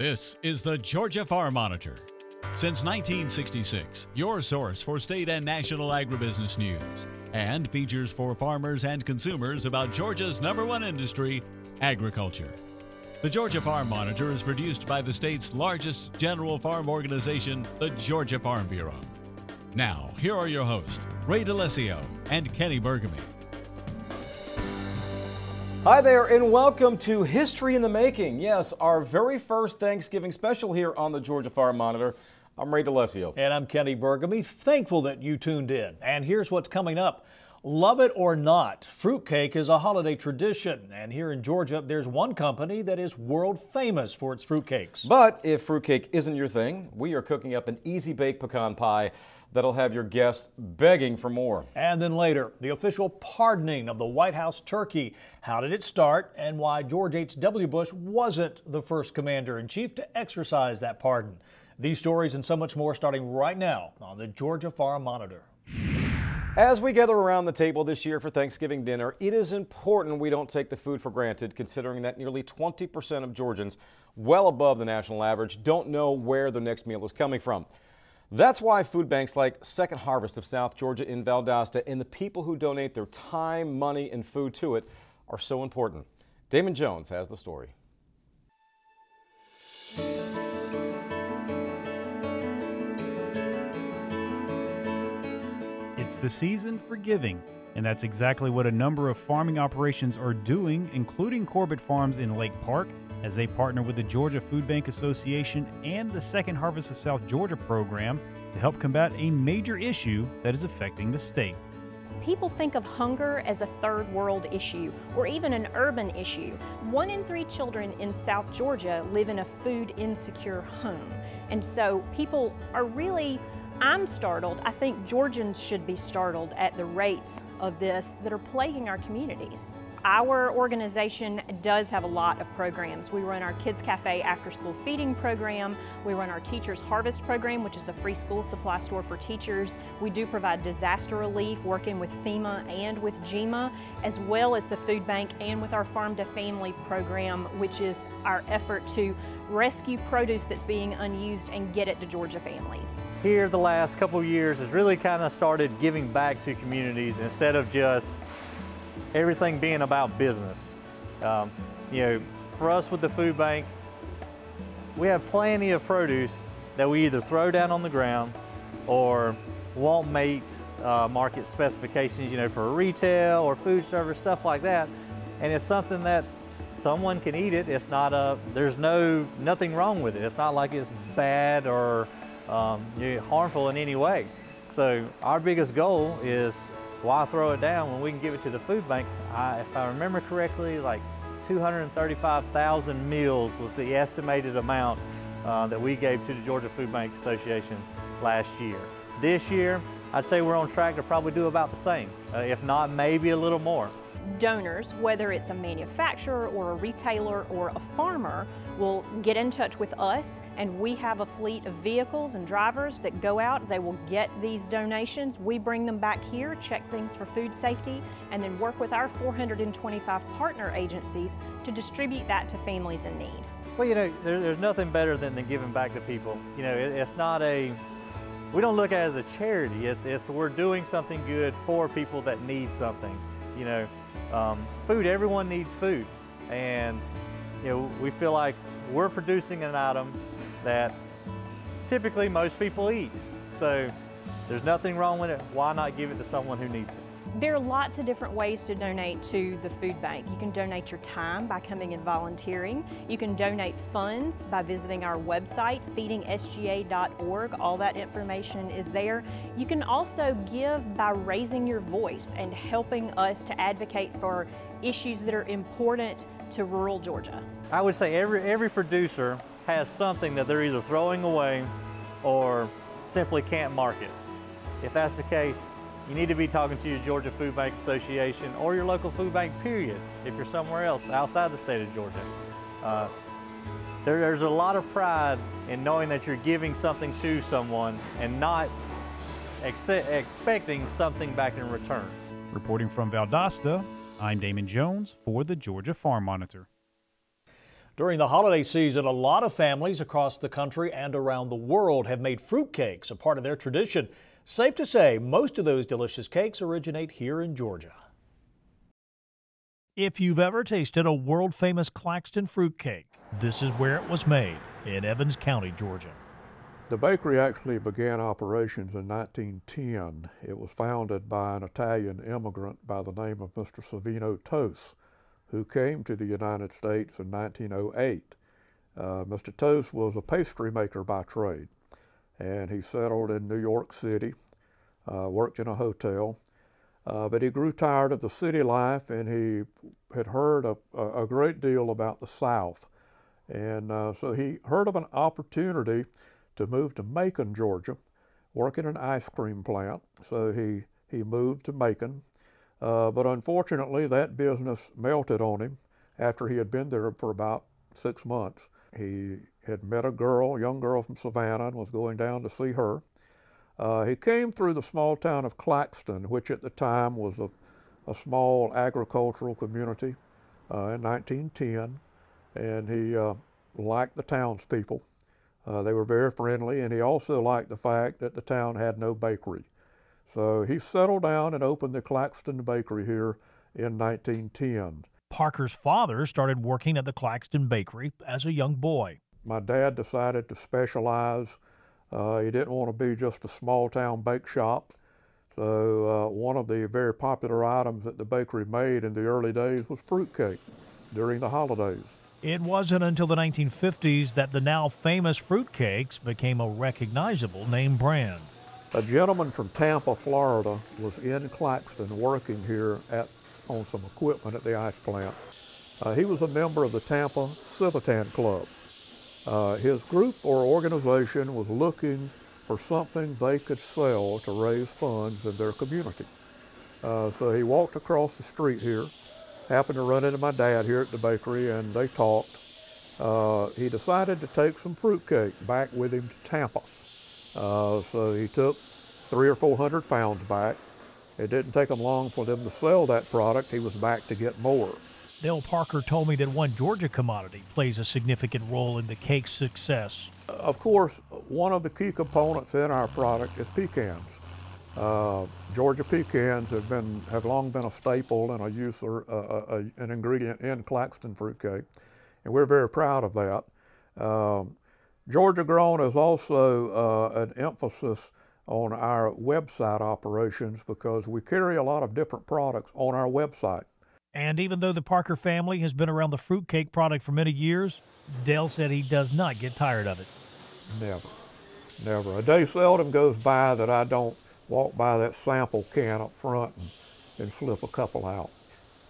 This is the Georgia Farm Monitor. Since 1966, your source for state and national agribusiness news, and features for farmers and consumers about Georgia's number one industry, agriculture. The Georgia Farm Monitor is produced by the state's largest general farm organization, the Georgia Farm Bureau. Now, here are your hosts, Ray D'Alessio and Kenny Burgamy. Hi there, and welcome to History in the Making. Yes, our very first Thanksgiving special here on the Georgia Farm Monitor. I'm Ray D'Alessio. And I'm Kenny Burgamy. Thankful that you tuned in. And here's what's coming up. Love it or not, fruitcake is a holiday tradition. And here in Georgia, there's one company that is world famous for its fruitcakes. But if fruitcake isn't your thing, we are cooking up an easy bake pecan pie that'll have your guests begging for more. And then later, the official pardoning of the White House turkey. How did it start and why George H.W. Bush wasn't the first commander in chief to exercise that pardon? These stories and so much more starting right now on the Georgia Farm Monitor. As we gather around the table this year for Thanksgiving dinner, it is important we don't take the food for granted, considering that nearly 20% of Georgians, well above the national average, don't know where their next meal is coming from. That's why food banks like Second Harvest of South Georgia in Valdosta and the people who donate their time, money, and food to it are so important. Damon Jones has the story. The season for giving, and that's exactly what a number of farming operations are doing, including Corbett Farms in Lake Park as they partner with the Georgia Food Bank Association and the Second Harvest of South Georgia program to help combat a major issue that is affecting the state. People think of hunger as a third world issue or even an urban issue. One in three children in South Georgia live in a food insecure home. And so people are really, I'm startled. I think Georgians should be startled at the rates of this that are plaguing our communities. Our organization does have a lot of programs. We run our Kids Cafe after school feeding program. We run our Teachers Harvest program, which is a free school supply store for teachers. We do provide disaster relief, working with FEMA and with GEMA, as well as the food bank and with our Farm to Family program, which is our effort to rescue produce that's being unused and get it to Georgia families. Here the last couple years has really kind of started giving back to communities instead of just everything being about business. Um, you know, for us with the food bank, we have plenty of produce that we either throw down on the ground or won't meet uh, market specifications, you know, for retail or food service, stuff like that. And it's something that someone can eat it. It's not a, there's no, nothing wrong with it. It's not like it's bad or um, harmful in any way. So our biggest goal is why throw it down when we can give it to the food bank? I, if I remember correctly, like 235,000 meals was the estimated amount uh, that we gave to the Georgia Food Bank Association last year. This year, I'd say we're on track to probably do about the same, uh, if not maybe a little more donors, whether it's a manufacturer or a retailer or a farmer, will get in touch with us and we have a fleet of vehicles and drivers that go out. They will get these donations. We bring them back here, check things for food safety, and then work with our 425 partner agencies to distribute that to families in need. Well, you know, there, there's nothing better than, than giving back to people. You know, it, it's not a, we don't look at it as a charity. It's, it's we're doing something good for people that need something. You know, um, food, everyone needs food. And you know, we feel like we're producing an item that typically most people eat. So there's nothing wrong with it. Why not give it to someone who needs it? There are lots of different ways to donate to the food bank. You can donate your time by coming and volunteering. You can donate funds by visiting our website, feedingsga.org. All that information is there. You can also give by raising your voice and helping us to advocate for issues that are important to rural Georgia. I would say every, every producer has something that they're either throwing away or simply can't market. If that's the case, you need to be talking to your Georgia Food Bank Association or your local food bank, period, if you're somewhere else outside the state of Georgia. Uh, there, there's a lot of pride in knowing that you're giving something to someone and not ex expecting something back in return. Reporting from Valdosta, I'm Damon Jones for the Georgia Farm Monitor. During the holiday season, a lot of families across the country and around the world have made fruitcakes a part of their tradition. Safe to say, most of those delicious cakes originate here in Georgia. If you've ever tasted a world famous Claxton fruitcake, this is where it was made in Evans County, Georgia. The bakery actually began operations in 1910. It was founded by an Italian immigrant by the name of Mr. Savino Tos who came to the United States in 1908. Uh, Mr. Toast was a pastry maker by trade, and he settled in New York City, uh, worked in a hotel, uh, but he grew tired of the city life and he had heard a, a great deal about the South. And uh, so he heard of an opportunity to move to Macon, Georgia, work in an ice cream plant. So he, he moved to Macon, uh, but unfortunately, that business melted on him after he had been there for about six months. He had met a girl, a young girl from Savannah, and was going down to see her. Uh, he came through the small town of Claxton, which at the time was a, a small agricultural community uh, in 1910, and he uh, liked the townspeople. Uh, they were very friendly, and he also liked the fact that the town had no bakery. So he settled down and opened the Claxton Bakery here in 1910. Parker's father started working at the Claxton Bakery as a young boy. My dad decided to specialize. Uh, he didn't want to be just a small town bake shop. So uh, one of the very popular items that the bakery made in the early days was fruitcake during the holidays. It wasn't until the 1950s that the now famous fruitcakes became a recognizable name brand. A gentleman from Tampa, Florida was in Claxton working here at, on some equipment at the ice plant. Uh, he was a member of the Tampa Civitan Club. Uh, his group or organization was looking for something they could sell to raise funds in their community. Uh, so he walked across the street here, happened to run into my dad here at the bakery, and they talked. Uh, he decided to take some fruitcake back with him to Tampa. Uh, so he took three or four hundred pounds back. It didn't take him long for them to sell that product. He was back to get more. Dale Parker told me that one Georgia commodity plays a significant role in the cake's success. Of course, one of the key components in our product is pecans. Uh, Georgia pecans have been have long been a staple and a use or uh, an ingredient in Claxton fruitcake, and we're very proud of that. Um, Georgia Grown is also uh, an emphasis on our website operations because we carry a lot of different products on our website. And even though the Parker family has been around the fruitcake product for many years, Dale said he does not get tired of it. Never. Never. A day seldom goes by that I don't walk by that sample can up front and, and slip a couple out.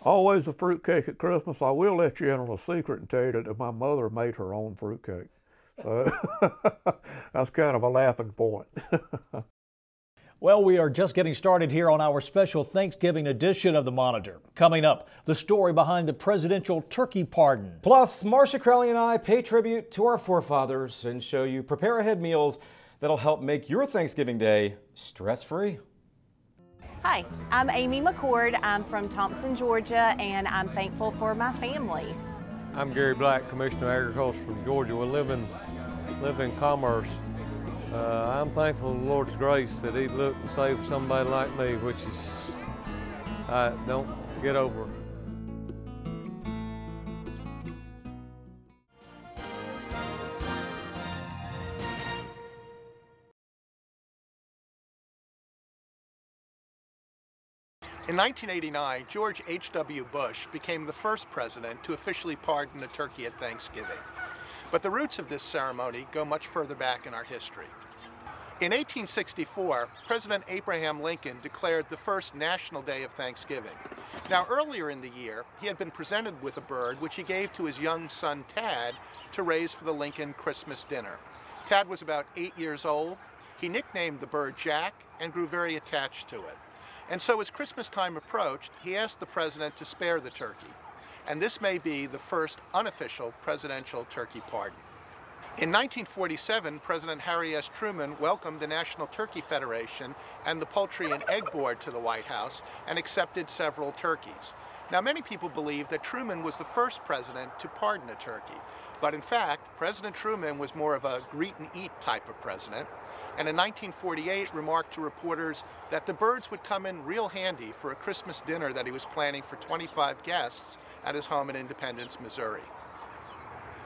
Always a fruitcake at Christmas. I will let you in on a secret and tell you that my mother made her own fruitcake. So that's kind of a laughing point. Well, we are just getting started here on our special Thanksgiving edition of the Monitor. Coming up, the story behind the presidential turkey pardon. Plus, Marcia Crowley and I pay tribute to our forefathers and show you prepare ahead meals that'll help make your Thanksgiving day stress free. Hi, I'm Amy McCord. I'm from Thompson, Georgia, and I'm thankful for my family. I'm Gary Black, Commissioner of Agriculture from Georgia. We live in, live in Commerce. Uh, I'm thankful for the Lord's grace that He looked and saved somebody like me, which is, I don't get over. In 1989, George H.W. Bush became the first president to officially pardon a turkey at Thanksgiving. But the roots of this ceremony go much further back in our history. In 1864, President Abraham Lincoln declared the first National Day of Thanksgiving. Now, earlier in the year, he had been presented with a bird which he gave to his young son Tad to raise for the Lincoln Christmas dinner. Tad was about eight years old. He nicknamed the bird Jack and grew very attached to it. And so as Christmas time approached, he asked the president to spare the turkey. And this may be the first unofficial presidential turkey pardon. In 1947, President Harry S. Truman welcomed the National Turkey Federation and the Poultry and Egg Board to the White House and accepted several turkeys. Now, many people believe that Truman was the first president to pardon a turkey, but in fact, President Truman was more of a greet and eat type of president, and in 1948 remarked to reporters that the birds would come in real handy for a Christmas dinner that he was planning for 25 guests at his home in Independence, Missouri.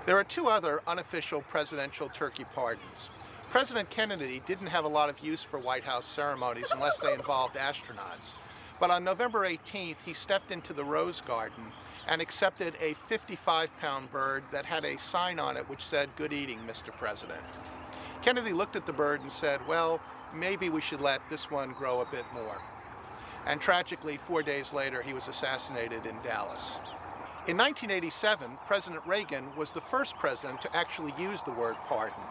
There are two other unofficial presidential turkey pardons. President Kennedy didn't have a lot of use for White House ceremonies unless they involved astronauts. But on November 18th, he stepped into the Rose Garden and accepted a 55-pound bird that had a sign on it which said, good eating, Mr. President. Kennedy looked at the bird and said, well, maybe we should let this one grow a bit more. And tragically, four days later, he was assassinated in Dallas. In 1987, President Reagan was the first president to actually use the word pardon.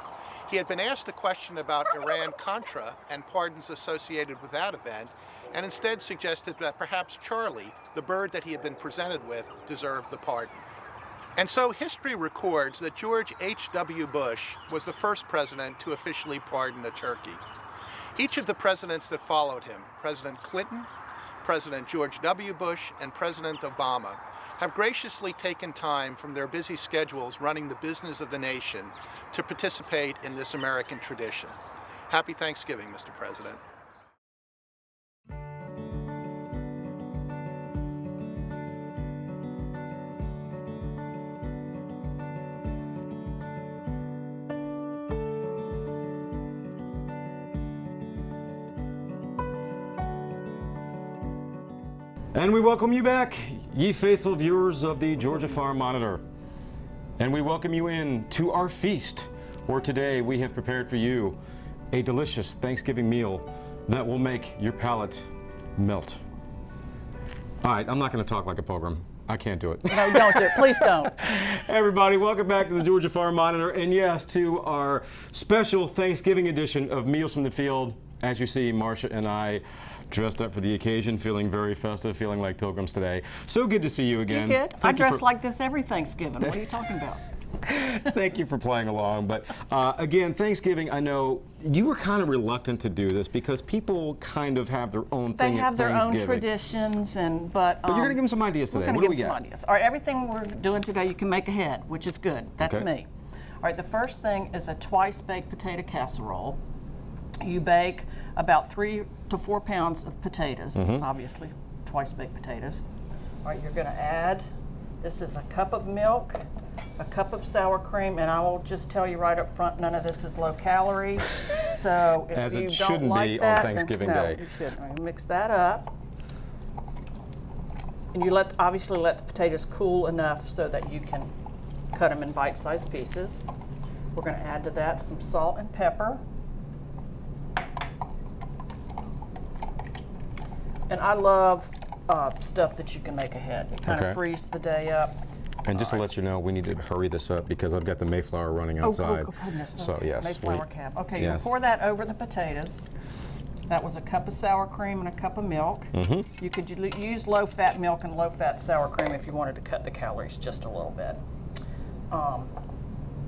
He had been asked a question about Iran-Contra and pardons associated with that event, and instead suggested that perhaps Charlie, the bird that he had been presented with, deserved the pardon. And so history records that George H.W. Bush was the first president to officially pardon a turkey. Each of the presidents that followed him, President Clinton, President George W. Bush, and President Obama, have graciously taken time from their busy schedules running the business of the nation to participate in this American tradition. Happy Thanksgiving, Mr. President. And we welcome you back, ye faithful viewers of the Georgia Farm Monitor. And we welcome you in to our feast, where today we have prepared for you a delicious Thanksgiving meal that will make your palate melt. All right, I'm not going to talk like a pilgrim. I can't do it. No, don't do it. Please don't. Everybody, welcome back to the Georgia Farm Monitor, and yes, to our special Thanksgiving edition of Meals from the Field. As you see, Marcia and I dressed up for the occasion, feeling very festive, feeling like pilgrims today. So good to see you again. You good? I dress like this every Thanksgiving. What are you talking about? Thank you for playing along. But uh, again, Thanksgiving, I know you were kind of reluctant to do this because people kind of have their own they thing. They have their own traditions, and but. Um, but you're going to give them some ideas today. We're what do we give got? Some ideas. All right, everything we're doing today, you can make ahead, which is good. That's okay. me. All right, the first thing is a twice baked potato casserole. You bake about three to four pounds of potatoes, mm -hmm. obviously, twice baked potatoes. All right, you're going to add, this is a cup of milk, a cup of sour cream, and I will just tell you right up front, none of this is low calorie. So if As you it don't shouldn't like be that, on Thanksgiving then, no, Day. you shouldn't. Mix that up. And you let obviously let the potatoes cool enough so that you can cut them in bite-sized pieces. We're going to add to that some salt and pepper. And I love uh, stuff that you can make ahead. It kind Okay. of frees the day up. And just to let you know, we need to hurry this up because I've got the Mayflower running Oh, outside. Oh, oh, goodness. So okay. yes, Mayflower we- cap. Okay, yes. you pour that over the potatoes. That was a cup of sour cream and a cup of milk. Mhm. You could use low-fat milk and low-fat sour cream if you wanted to cut the calories just a little bit. Um,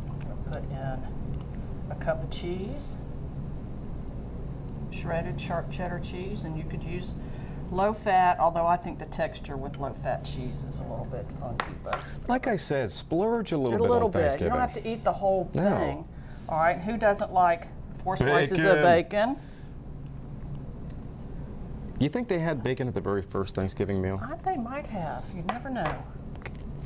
I'm going to put in a cup of cheese, shredded sharp cheddar cheese, and you could use low fat, although I think the texture with low fat cheese is a little bit funky, but Like I said, splurge a little a bit little on bit. You don't have to eat the whole No. thing. All right, who doesn't like four slices Bacon. of bacon? You think they had bacon at the very first Thanksgiving meal? I, they might have. You never know.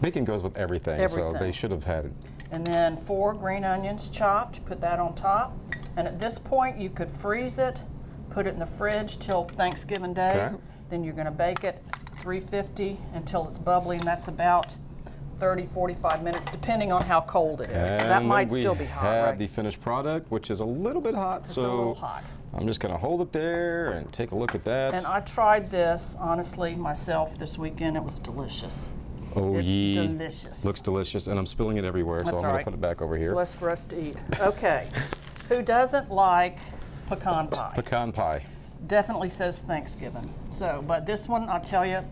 Bacon goes with everything, so they should have had it. And then four green onions chopped. Put that on top. And at this point, you could freeze it, put it in the fridge till Thanksgiving Day. Okay. Then you're going to bake it 350 until it's bubbly, and that's about 30, 45 minutes, depending on how cold it is. And so that might still be hot, We have right? the finished product, which is a little bit hot. It's so a little hot. I'm just going to hold it there and take a look at that. And I tried this, honestly, myself this weekend. It was delicious. oh, it's yee. delicious. Looks delicious, and I'm spilling it everywhere, That's so I'm going right. to put it back over here. Less for us to eat. Okay. Who doesn't like pecan pie? Pecan pie definitely says Thanksgiving. So, but this one, I'll tell you,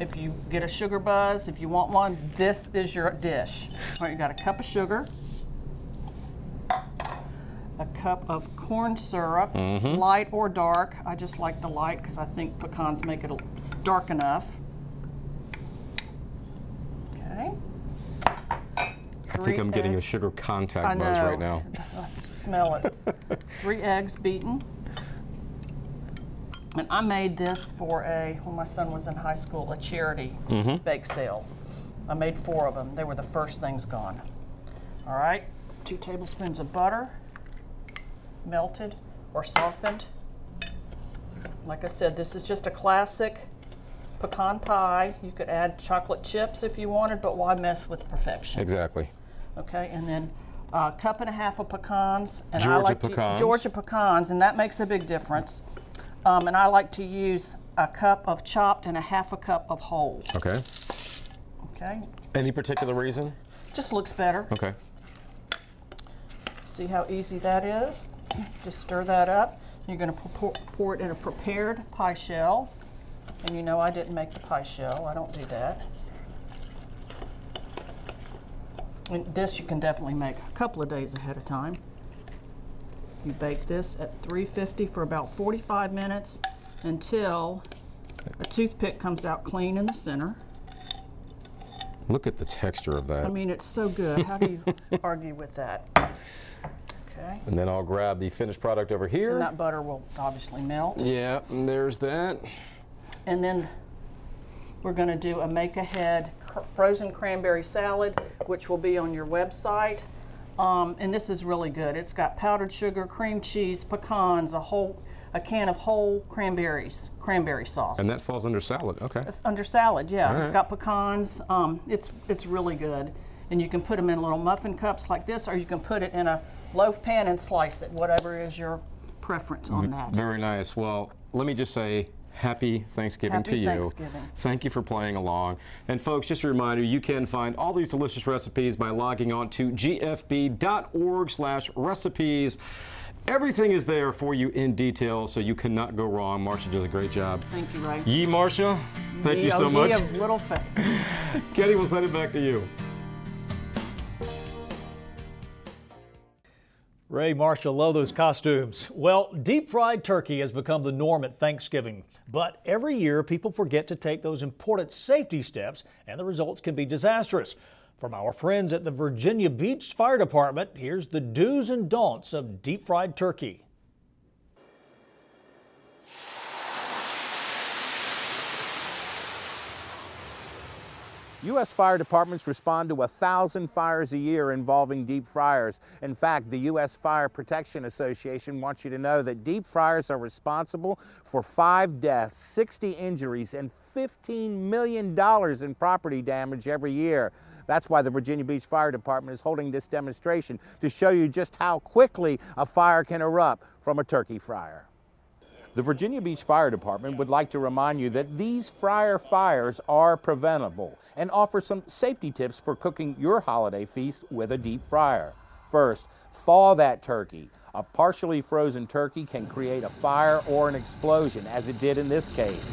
if you get a sugar buzz, if you want one, this is your dish. All right, you got a cup of sugar, a cup of corn syrup, mm -hmm. light or dark. I just like the light because I think pecans make it dark enough. Okay. Three I think I'm eggs. getting a sugar contact buzz right now. Smell it. Three eggs beaten. And I made this for a, when my son was in high school, a charity Mhm. bake sale. I made four of them. They were the first things gone. All right, two tablespoons of butter, melted or softened. Like I said, this is just a classic pecan pie. You could add chocolate chips if you wanted, but why mess with perfection? Exactly. Okay, and then a cup and a half of pecans. And I Georgia like pecans. To, Georgia pecans, and that makes a big difference. Um, and I like to use a cup of chopped and a half a cup of whole. Okay. Okay, Any particular reason? just looks better. Okay. See how easy that is? Just stir that up. You're going to pour, pour it in a prepared pie shell. And you know I didn't make the pie shell. I don't do that. And this you can definitely make a couple of days ahead of time. You bake this at 350 for about 45 minutes until a toothpick comes out clean in the center. Look at the texture of that. I mean, it's so good. How do you argue with that? Okay. and then I'll grab the finished product over here. And that butter will obviously melt. Yeah, and there's that. And then we're going to do a make ahead frozen cranberry salad, which will be on your website. Um, and this is really good. It's got powdered sugar, cream cheese, pecans, a whole a can of whole cranberries, cranberry sauce. And that falls under salad. Okay. It's under salad, yeah. All It's right. got pecans. Um, it's it's really good, and you can put them in little muffin cups like this, or you can put it in a loaf pan and slice it, whatever is your preference on that. Very nice. Well, let me just say happy Thanksgiving Happy to you. Thanksgiving. Thank you for playing along. And folks, just a reminder, you can find all these delicious recipes by logging on to gfb.org slash recipes. Everything is there for you in detail, so you cannot go wrong. Marcia does a great job. Thank you, Ray. Yee, Marcia, thank Ye, you so oh, ye much. of little faith. Kenny, we'll send it back to you. Ray Marcia, love those costumes. Well, deep fried turkey has become the norm at Thanksgiving. But every year, people forget to take those important safety steps, and the results can be disastrous. From our friends at the Virginia Beach Fire Department, here's the do's and don'ts of deep fried turkey. U.S. fire departments respond to a thousand fires a year involving deep fryers. In fact, the U.S. Fire Protection Association wants you to know that deep fryers are responsible for five deaths, 60 injuries, and $15 million in property damage every year. That's why the Virginia Beach Fire Department is holding this demonstration to show you just how quickly a fire can erupt from a turkey fryer. The Virginia Beach Fire Department would like to remind you that these fryer fires are preventable and offer some safety tips for cooking your holiday feast with a deep fryer. First, thaw that turkey. A partially frozen turkey can create a fire or an explosion, as it did in this case.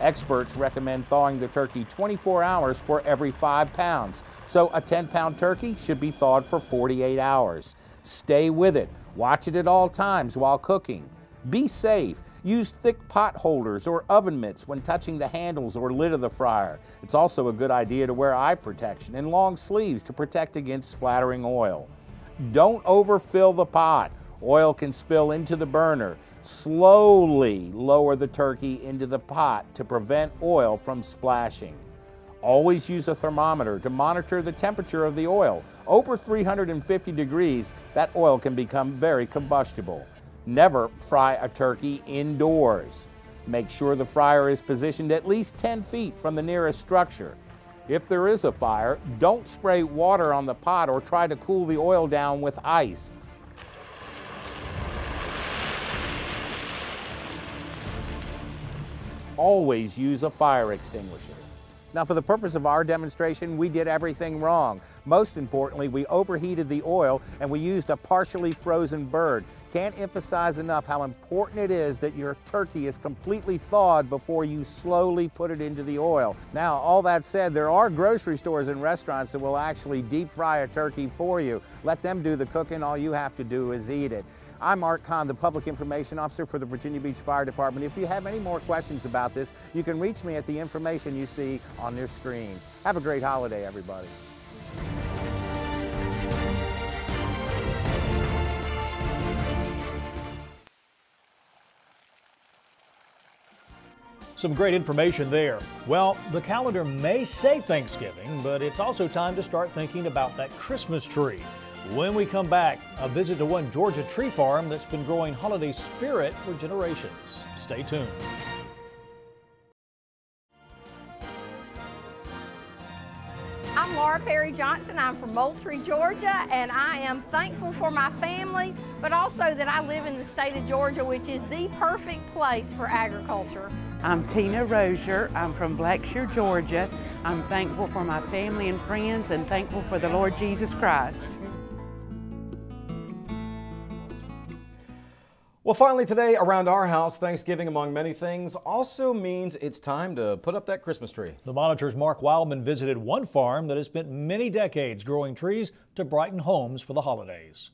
Experts recommend thawing the turkey 24 hours for every five pounds. So a 10 pound turkey should be thawed for 48 hours. Stay with it. Watch it at all times while cooking. Be safe. Use thick pot holders or oven mitts when touching the handles or lid of the fryer. It's also a good idea to wear eye protection and long sleeves to protect against splattering oil. Don't overfill the pot. Oil can spill into the burner. Slowly lower the turkey into the pot to prevent oil from splashing. Always use a thermometer to monitor the temperature of the oil. Over 350 degrees, that oil can become very combustible. Never fry a turkey indoors. Make sure the fryer is positioned at least 10 feet from the nearest structure. If there is a fire, don't spray water on the pot or try to cool the oil down with ice. Always use a fire extinguisher. Now, for the purpose of our demonstration, we did everything wrong. Most importantly, we overheated the oil and we used a partially frozen bird. Can't emphasize enough how important it is that your turkey is completely thawed before you slowly put it into the oil. Now, all that said, there are grocery stores and restaurants that will actually deep fry a turkey for you. Let them do the cooking, all you have to do is eat it. I'm Mark Kahn, the Public Information Officer for the Virginia Beach Fire Department. If you have any more questions about this, you can reach me at the information you see on your screen. Have a great holiday, everybody. Some great information there. Well, the calendar may say Thanksgiving, but it's also time to start thinking about that Christmas tree. When we come back, a visit to one Georgia tree farm that's been growing holiday spirit for generations. Stay tuned. I'm Laura Perry Johnson. I'm from Moultrie, Georgia, and I am thankful for my family, but also that I live in the state of Georgia, which is the perfect place for agriculture. I'm Tina Rozier. I'm from Blackshear, Georgia. I'm thankful for my family and friends and thankful for the Lord Jesus Christ. Well, finally today, around our house, Thanksgiving, among many things, also means it's time to put up that Christmas tree. The Monitor's Mark Wildman visited one farm that has spent many decades growing trees to brighten homes for the holidays.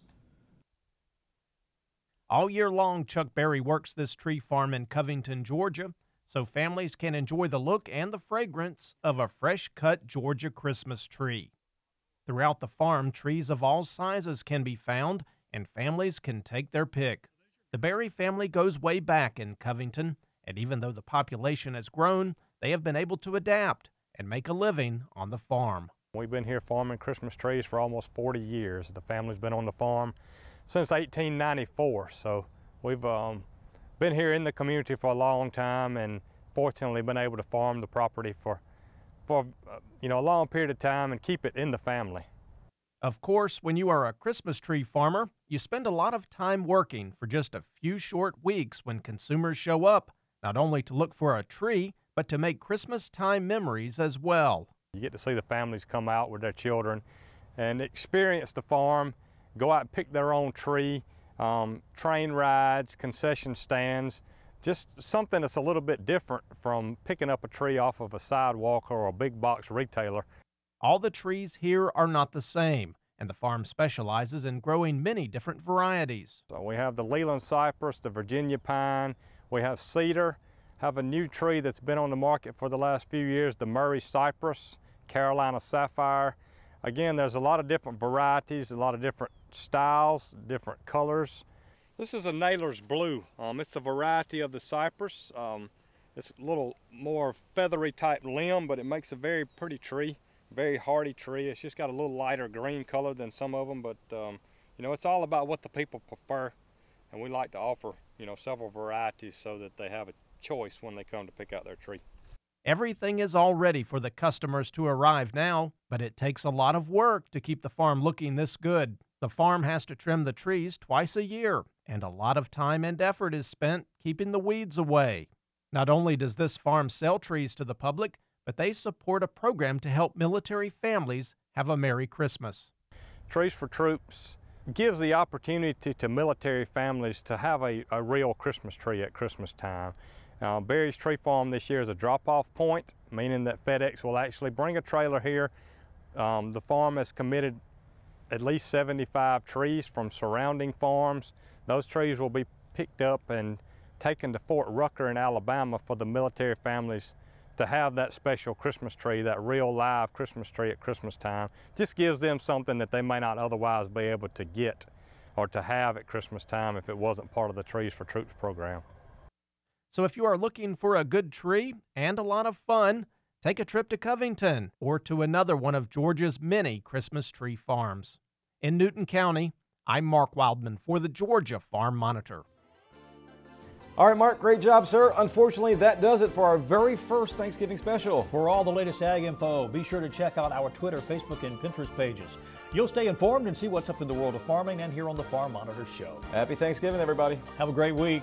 All year long, Chuck Berry works this tree farm in Covington, Georgia, so families can enjoy the look and the fragrance of a fresh cut Georgia Christmas tree. Throughout the farm, trees of all sizes can be found, and families can take their pick. The Berry family goes way back in Covington, and even though the population has grown, they have been able to adapt and make a living on the farm. We've been here farming Christmas trees for almost 40 years. The family's been on the farm since 1894, so we've um, been here in the community for a long time and fortunately been able to farm the property for, for uh, you know, a long period of time and keep it in the family. Of course, when you are a Christmas tree farmer, you spend a lot of time working for just a few short weeks when consumers show up, not only to look for a tree, but to make Christmas time memories as well. You get to see the families come out with their children and experience the farm, go out and pick their own tree, um, train rides, concession stands, just something that's a little bit different from picking up a tree off of a sidewalk or a big box retailer. All the trees here are not the same, and the farm specializes in growing many different varieties. So we have the Leyland cypress, the Virginia pine, we have cedar, have a new tree that's been on the market for the last few years, the Murray cypress, Carolina sapphire. Again, there's a lot of different varieties, a lot of different styles, different colors. This is a Naylor's Blue. Um, it's a variety of the cypress. Um, it's a little more feathery type limb, but it makes a very pretty tree very hardy tree. It's just got a little lighter green color than some of them, but um, you know, it's all about what the people prefer. And we like to offer, you know, several varieties so that they have a choice when they come to pick out their tree. Everything is all ready for the customers to arrive now, but it takes a lot of work to keep the farm looking this good. The farm has to trim the trees twice a year, and a lot of time and effort is spent keeping the weeds away. Not only does this farm sell trees to the public, but they support a program to help military families have a Merry Christmas. Trees for Troops gives the opportunity to military families to have a, a real Christmas tree at Christmas time. Uh, Berry's Tree Farm this year is a drop-off point, meaning that FedEx will actually bring a trailer here. Um, the farm has committed at least 75 trees from surrounding farms. Those trees will be picked up and taken to Fort Rucker in Alabama for the military families to have that special Christmas tree, that real live Christmas tree at Christmas time, just gives them something that they may not otherwise be able to get or to have at Christmas time if it wasn't part of the Trees for Troops program. So if you are looking for a good tree and a lot of fun, take a trip to Covington or to another one of Georgia's many Christmas tree farms. In Newton County, I'm Mark Wildman for the Georgia Farm Monitor. All right, Mark, great job, sir. Unfortunately, that does it for our very first Thanksgiving special. For all the latest ag info, be sure to check out our Twitter, Facebook, and Pinterest pages. You'll stay informed and see what's up in the world of farming and here on the Farm Monitor Show. Happy Thanksgiving, everybody. Have a great week.